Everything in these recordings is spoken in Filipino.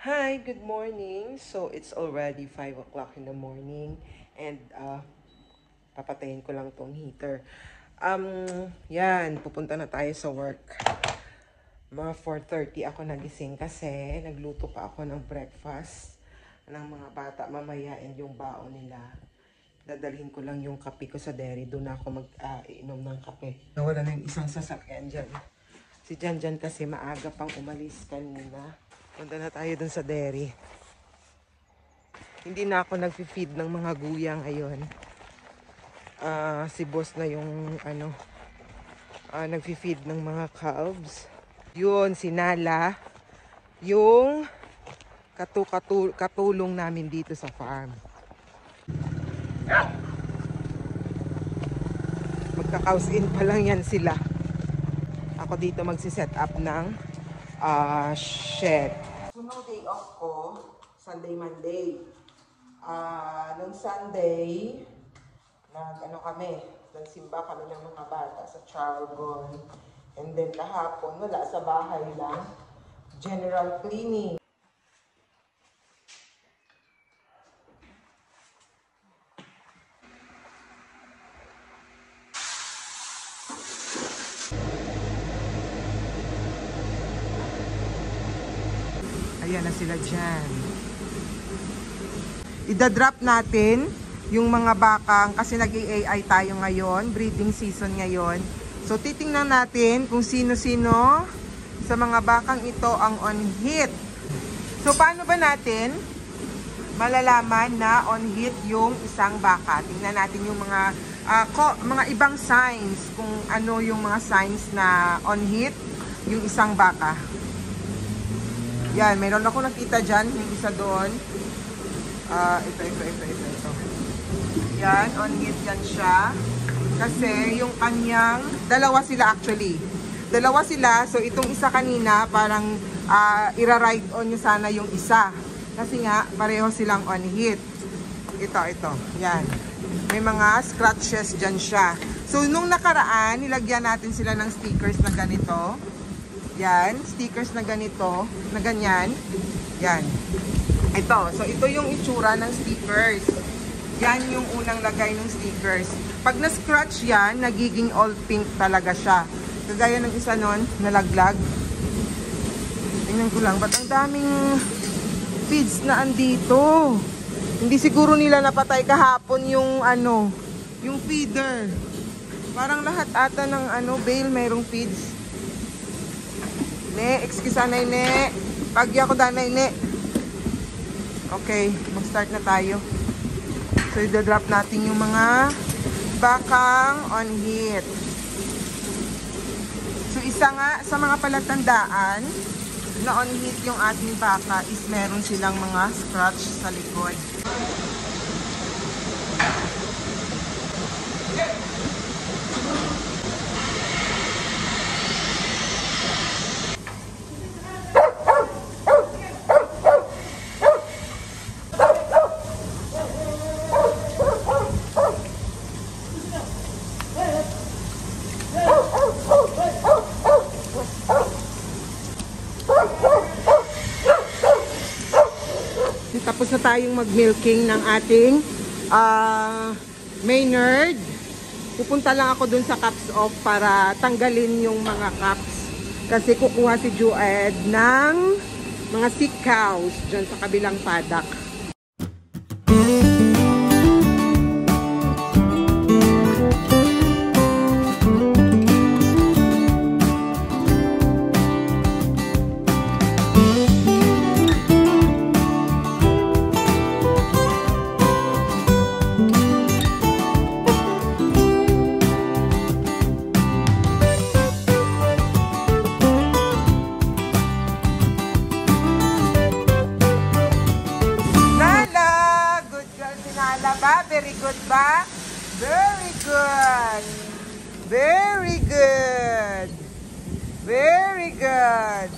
Hi, good morning. So, it's already 5 o'clock in the morning and uh, papatayin ko lang tong heater. Um, yan, pupunta na tayo sa work. Mga 4.30 ako nagising kasi nagluto pa ako ng breakfast ng mga bata mamaya and yung baon nila. Dadalhin ko lang yung kape ko sa dairy. Doon ako mag-inom ng kape. Nawala na yung isang sasakyan dyan. Si Jan Jan kasi maaga pang umalis kanina. Punta na tayo dun sa dairy. Hindi na ako nag-feed ng mga guya ngayon. Ah, si boss na yung ano, ah, nag-feed ng mga calves. Yun, sinala yung katu katu katulong namin dito sa farm. Magka-cows in pa lang yan sila. Ako dito magsiset up ng ah shed. Day off ko, Sunday, Monday. Ah, nung Sunday, nag ano kami, nagsimba kami ng mga bata sa Chargon. And then kahapon, wala sa bahay lang. General cleaning. Ayan na sila dyan. Ida-drop natin yung mga bakang kasi nag-AI tayo ngayon, breeding season ngayon. So titingnan natin kung sino-sino sa mga bakang ito ang on hit. So paano ba natin malalaman na on hit yung isang baka? Tingnan natin yung mga ah, ko, mga ibang signs kung ano yung mga signs na on hit yung isang baka. Yan, meron ako nakita dyan, yung isa doon. Ah, ito, ito, ito, ito, ito. Yan, on hit yan siya. Kasi yung kanyang, dalawa sila actually. Dalawa sila, so itong isa kanina, parang ah, ira-ride on niya sana yung isa. Kasi nga, pareho silang on hit. Ito, ito, yan. May mga scratches dyan siya. So, nung nakaraan, nilagyan natin sila ng stickers na ganito. Yan, stickers na ganito, na ganyan. Yan. Ito, so ito yung itsura ng stickers. Yan yung unang lagay ng stickers. Pag na-scratch yan, nagiging all pink talaga siya. Kagaya ng isa nun, nalaglag. Tingnan ko lang, ba't ang daming feeds na andito? Hindi siguro nila napatay kahapon yung ano, yung feeder. Parang lahat ata ng ano, bale mayroong feeds. Ne, excuse anay ne. Pagya ko danay ne. Okay, mag-start na tayo. So, i-drop natin yung mga bakang on hit. So, isa nga sa mga palatandaan na on hit yung ating baka is meron silang mga scratch sa likod. Tapos na tayong mag-milking ng ating ah Maynard. Pupunta lang ako dun sa caps off para tanggalin yung mga caps. Kasi kukuha si Joed ng mga sick cows dyan sa kabilang paddock. Nala! Very good ba? Very good! Very good! Very good!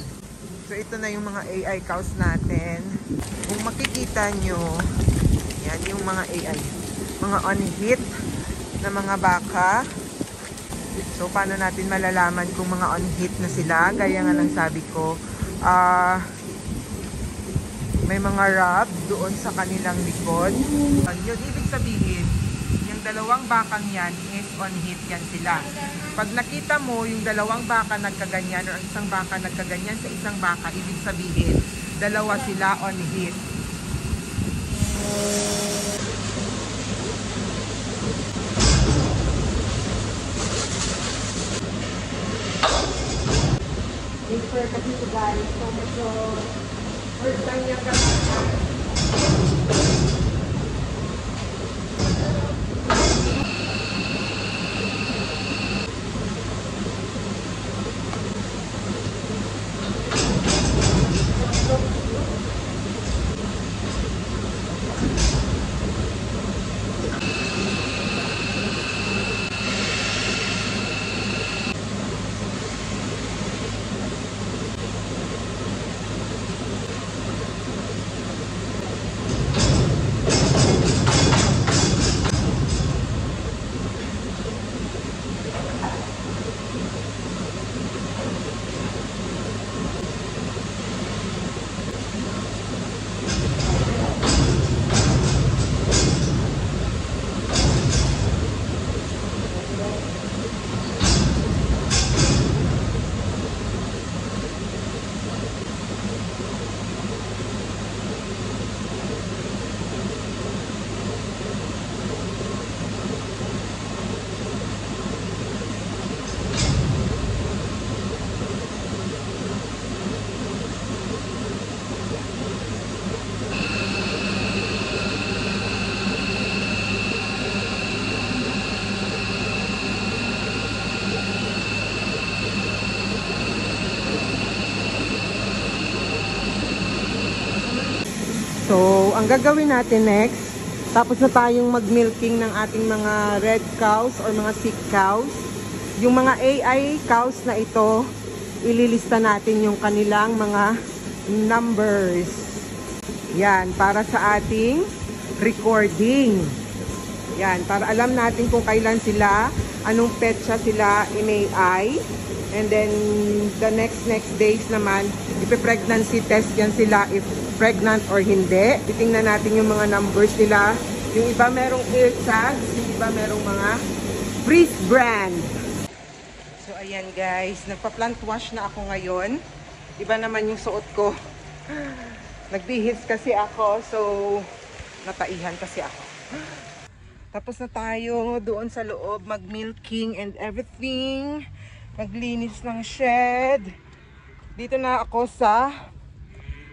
So ito na yung mga AI cows natin. Kung makikita nyo, yan yung mga AI. Mga on-hit na mga baka. So paano natin malalaman kung mga on-hit na sila? Gaya nga lang sabi ko, ah... May mga rab doon sa kanilang likod. Yun, ibig sabihin, yung dalawang bakang yan is on hit yan sila. Pag nakita mo yung dalawang baka nagkaganyan or isang baka nagkaganyan sa isang baka, ibig sabihin, dalawa sila on hit. Prefer kasi ito guys, so medyo bertanyakan ang gagawin natin next, tapos na tayong mag-milking ng ating mga red cows or mga sick cows. Yung mga AI cows na ito, ililista natin yung kanilang mga numbers. Yan, para sa ating recording. Yan, para alam natin kung kailan sila, anong petsa sila in-AI. And then, the next next days naman, ipe-pregnancy test yan sila if pregnant or hindi. Titingnan natin yung mga numbers nila. Yung iba merong ESA, yung iba merong mga Breeze brand. So, ayan guys, nagpa-plant wash na ako ngayon. Iba naman yung suot ko. Nagbihis kasi ako, so nataihan kasi ako. Tapos na tayo doon sa loob, mag-milking and everything. Maglinis ng shed. Dito na ako sa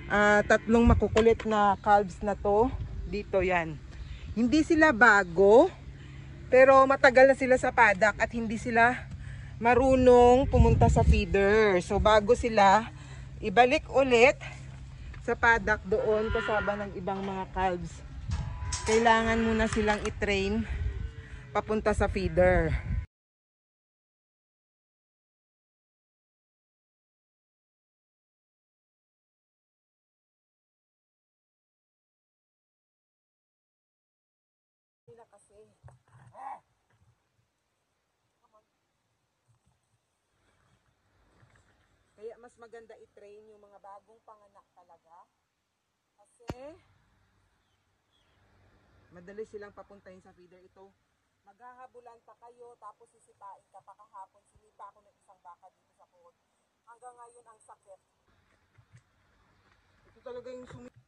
ah, tatlong makukulit na calves na to. Dito yan. Hindi sila bago, pero matagal na sila sa paddock at hindi sila marunong pumunta sa feeder. So bago sila, ibalik ulit sa paddock doon kasama ng ibang mga calves. Kailangan muna silang i-train papunta sa feeder. Maganda i-train yung mga bagong panganak talaga. Kasi madali silang papuntahin sa feeder ito. Maghahabulan pa kayo tapos sisipain ka pa kahapon. Sinipa ako ng isang baka dito sa puhod. Hanggang ngayon ang sakit. Ito talaga yung sumi...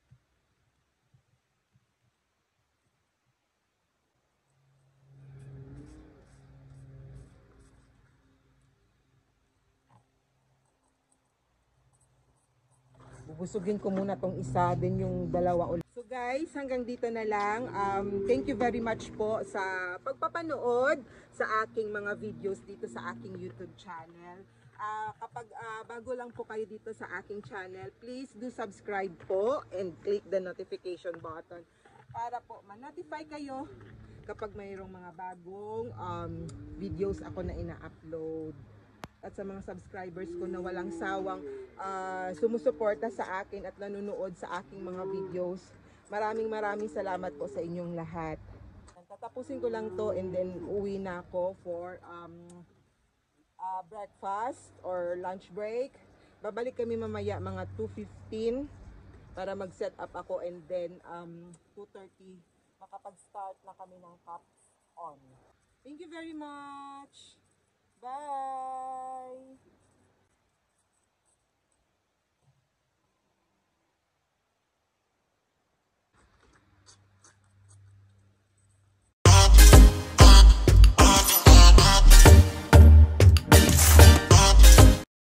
Bubusugin ko muna tong isa, din yung dalawa ulit. So guys, hanggang dito na lang. Um, thank you very much po sa pagpapanood sa aking mga videos dito sa aking YouTube channel. Ah, kapag ah, bago lang po kayo dito sa aking channel, please do subscribe po and click the notification button para po ma-notify kayo kapag mayroong mga bagong um, videos ako na ina-upload at sa mga subscribers ko na walang sawang ah, sumusuporta sa akin at nanonood sa aking mga videos. Maraming maraming salamat po sa inyong lahat. Tatapusin ko lang to and then uwi na ako for um, ah, breakfast or lunch break. Babalik kami mamaya mga 2.15 para mag-set up ako and then um 2.30 makapag-start na kami ng cups on. Thank you very much! Bye!